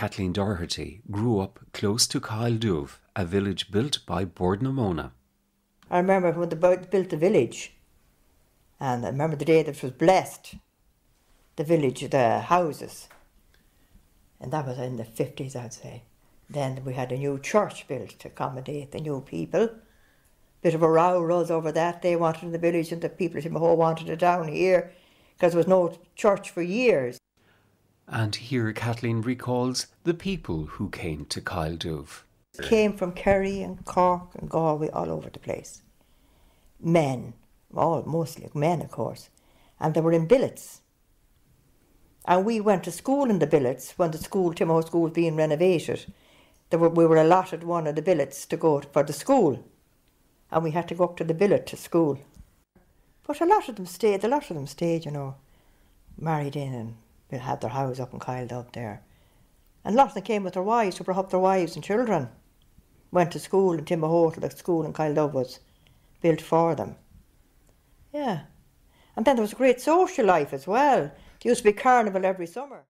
Kathleen Doherty grew up close to Kyle a village built by Bord na Móna. I remember when they built the village, and I remember the day that it was blessed, the village, the houses, and that was in the 50s, I'd say. Then we had a new church built to accommodate the new people. Bit of a row rose over that. They wanted in the village, and the people at Timahoe wanted it down here because there was no church for years. And here Kathleen recalls the people who came to Kyle Came from Kerry and Cork and Galway, all over the place. Men, all mostly men, of course, and they were in billets. And we went to school in the billets when the school, Timahoe School, was being renovated. There were, we were allotted one of the billets to go for the school, and we had to go up to the billet to school. But a lot of them stayed. A lot of them stayed, you know, married in and they had their house up in Kyle up there. And a lot of them came with their wives, who brought up their wives and children. Went to school in Timahoe, the school in Coill Dubh was built for them. Yeah. And then there was a great social life as well. There used to be carnival every summer.